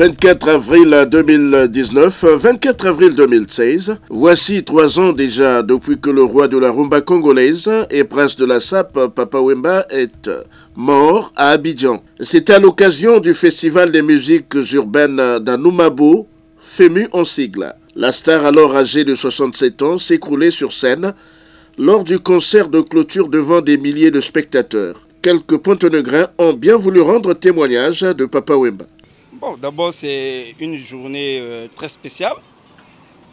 24 avril 2019, 24 avril 2016. Voici trois ans déjà depuis que le roi de la rumba congolaise et prince de la SAP, Papa Wemba, est mort à Abidjan. C'était à l'occasion du festival des musiques urbaines d'Anoumabo, FEMU en sigle. La star alors âgée de 67 ans s'écroulait sur scène lors du concert de clôture devant des milliers de spectateurs. Quelques Pontenegrins ont bien voulu rendre témoignage de Papa Wemba. D'abord, c'est une journée euh, très spéciale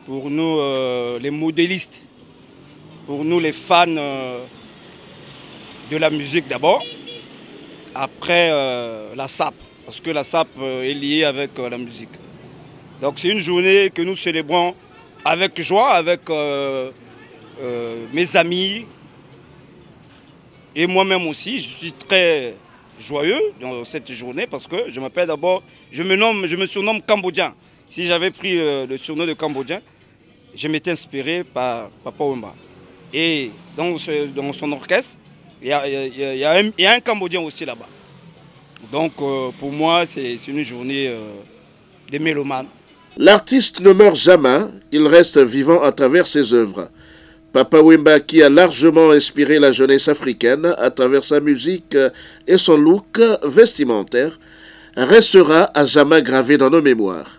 pour nous, euh, les modélistes, pour nous, les fans euh, de la musique d'abord, après la SAP, parce que la SAP est liée avec la musique. Donc, c'est une journée que nous célébrons avec joie, avec mes amis et moi-même aussi. Je suis très joyeux dans cette journée parce que je m'appelle d'abord, je me nomme, je me surnomme Cambodgien. Si j'avais pris euh, le surnom de Cambodgien, je m'étais inspiré par Papa Wemba. Et dans, dans son orchestre, il y, a, un, Cambodgien aussi là-bas. Donc euh, pour moi, c'est une journée euh, de mélomane. L'artiste ne meurt jamais, il reste vivant à travers ses œuvres. Papa Wemba, qui a largement inspiré la jeunesse africaine à travers sa musique et son look vestimentaire, restera à jamais gravé dans nos mémoires.